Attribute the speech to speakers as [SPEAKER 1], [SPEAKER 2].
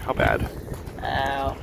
[SPEAKER 1] How bad?
[SPEAKER 2] Ow.